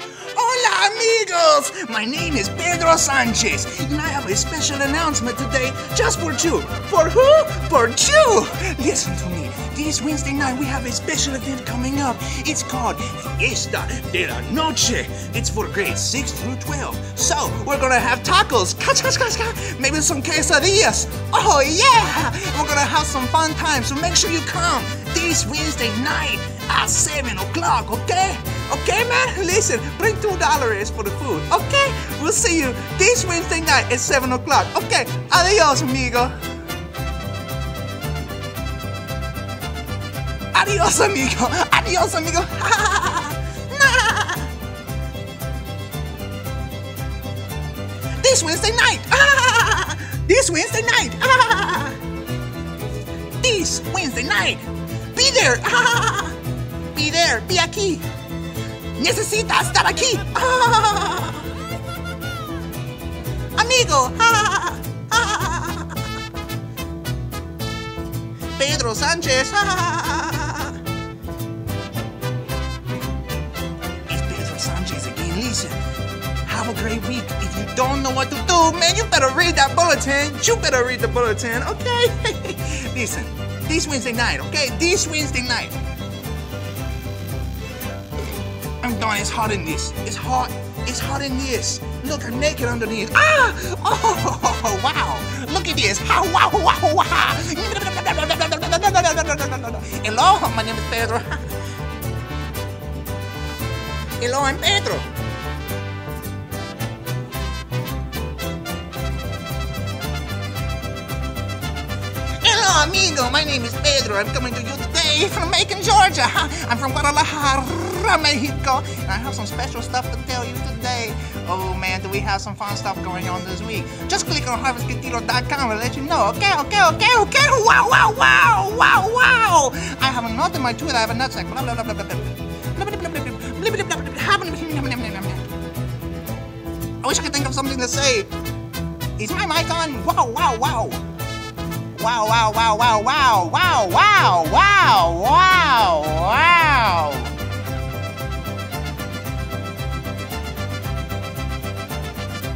Hola, amigos! My name is Pedro Sanchez, and I have a special announcement today just for you. For who? For you! Listen to me. This Wednesday night, we have a special event coming up. It's called Fiesta de la Noche. It's for grades 6 through 12. So, we're gonna have tacos, maybe some quesadillas. Oh, yeah! We're gonna have some fun time, so make sure you come this Wednesday night at 7 o'clock, okay? Okay, man? Listen, bring $2 for the food, okay? We'll see you this Wednesday night at 7 o'clock. Okay, adios, amigo. Adios, amigo. Adios, amigo. this Wednesday night. this Wednesday night. this Wednesday night. Be there. Be there. Be aquí. Necesita estar aquí. Ah. Amigo. Ah. Ah. Pedro Sánchez. It's Pedro Sanchez again. Listen, have a great week. If you don't know what to do, man, you better read that bulletin. You better read the bulletin, okay? Listen, this Wednesday night, okay? This Wednesday night. I'm done. It's hot in this. It's hot. It's hot in this. Look, I'm naked underneath. Ah! Oh, wow. Look at this. Wow, wow, wow, wow. Hello, my name is Pedro. Hello, I'm Pedro. Hello, amigo. My name is Pedro. I'm coming to you today from Macon, Georgia. I'm from Guadalajara, Mexico. And I have some special stuff to tell you today. Oh man, do we have some fun stuff going on this week? Just click on harvestquintilo.com and let you know. Okay, okay, okay, okay. Wow, wow, wow, wow, wow. I have a note in my Twitter. I have a nutsack. Blah, blah, blah, blah, blah, blah. I wish I could think of something to say. Is my mic on? Wow, wow, wow. Wow, wow, wow, wow, wow, wow, wow, wow, wow, wow.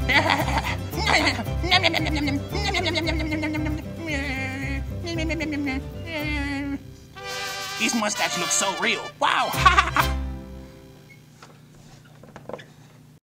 This mustache looks so real. Wow!